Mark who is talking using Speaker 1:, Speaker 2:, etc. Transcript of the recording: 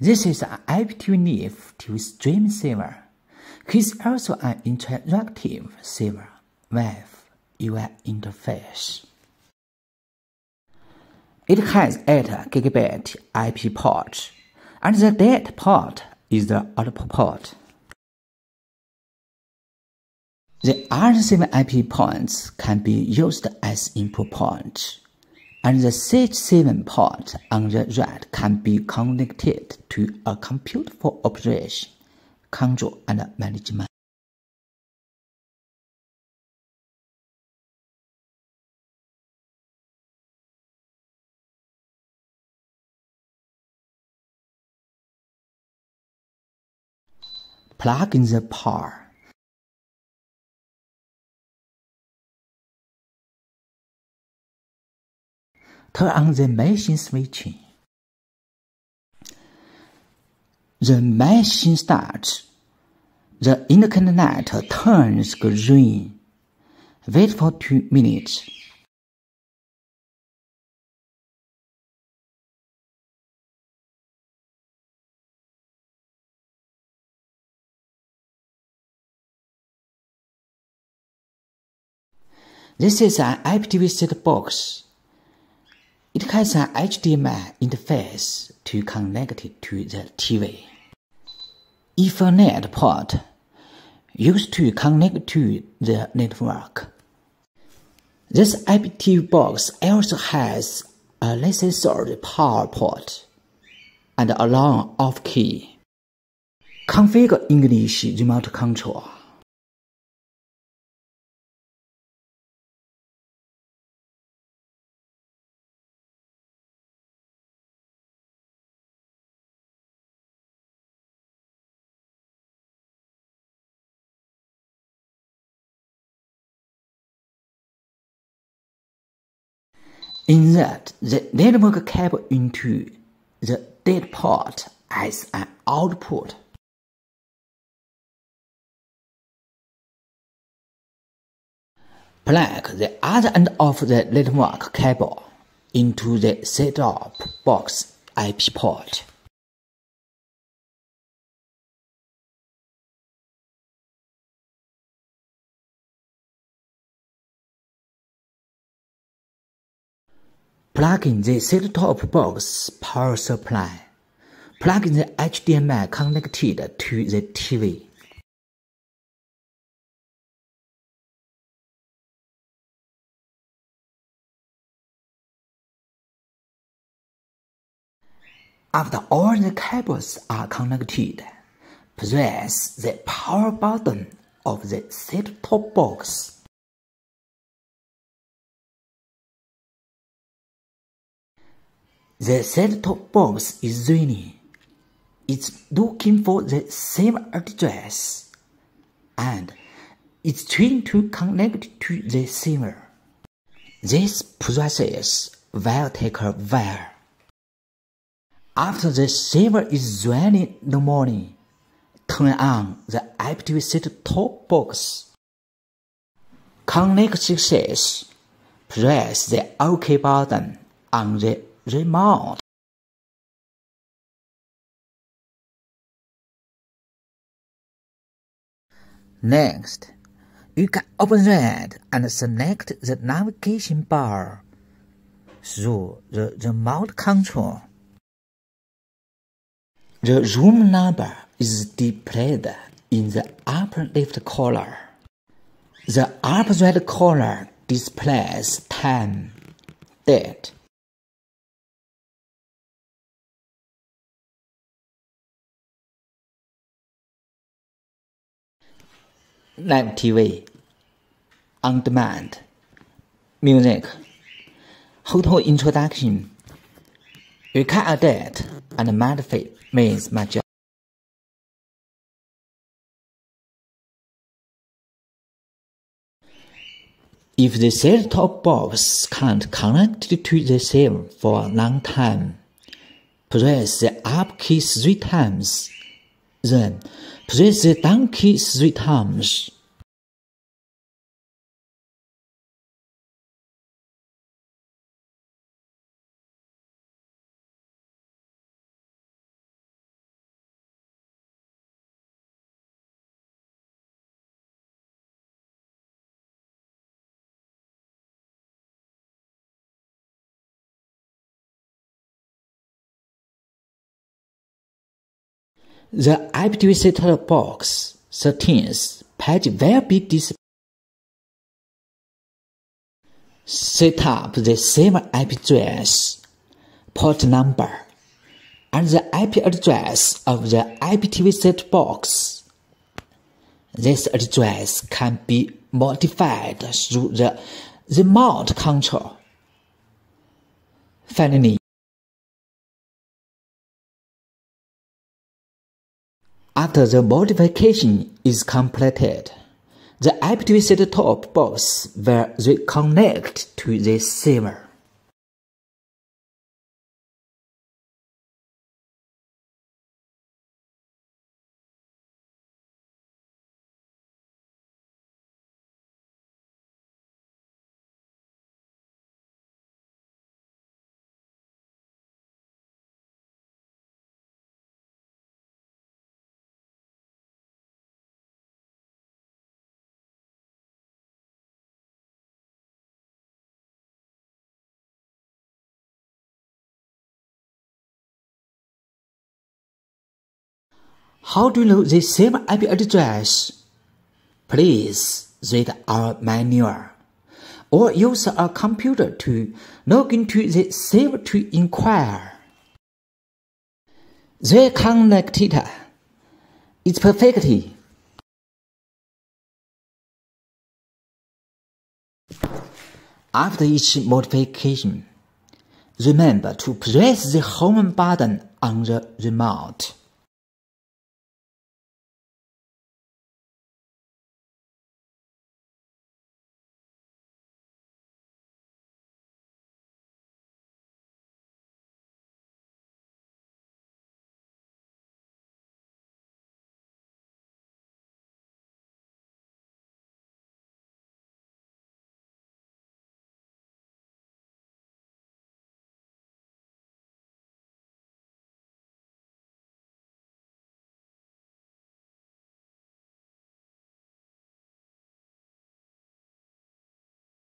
Speaker 1: This is an IPTV to stream server. He's also an interactive server with UI interface. It has 8 gigabit IP port, and the data port is the output port. The other seven IP points can be used as input points and the CH7 port on the right can be connected to a computer for operation, control, and management. Plug in the power. Turn on the machine switching. The machine starts. The interconnect turns green. Wait for two minutes. This is an set box. It has an HDMI interface to connect it to the TV. Ethernet port used to connect to the network. This IPTV box also has a necessary power port and a long off key. Configure English remote control. Insert the network cable into the data port as an output. Plug the other end of the network cable into the set-top box IP port. Plug in the set-top box power supply. Plug in the HDMI connected to the TV. After all the cables are connected, press the power button of the set-top box. The set-top box is running. It's looking for the same address and it's trying to connect to the server. This process will take a while. After the server is running in the morning, turn on the active set-top box. Connect success. Press the OK button on the remote Next, you can open that and select the navigation bar through the remote control. The room number is displayed in the upper left corner. The upper right corner displays time, date, live TV, on demand, music, hotel introduction. You can adapt and modify means my job. If the set-top box can't connect to the server for a long time, press the up key three times. Then Press the down key three times. The IPTV set-top box settings page will be displayed. Set up the same IP address, port number, and the IP address of the IPTV set box. This address can be modified through the remote control. Finally, after the modification is completed, the IPTV set-top box will reconnect to the server. How do you know the same IP address? Please read our manual or use a computer to log into the same to inquire. The connected is perfectly. After each modification, remember to press the home button on the remote.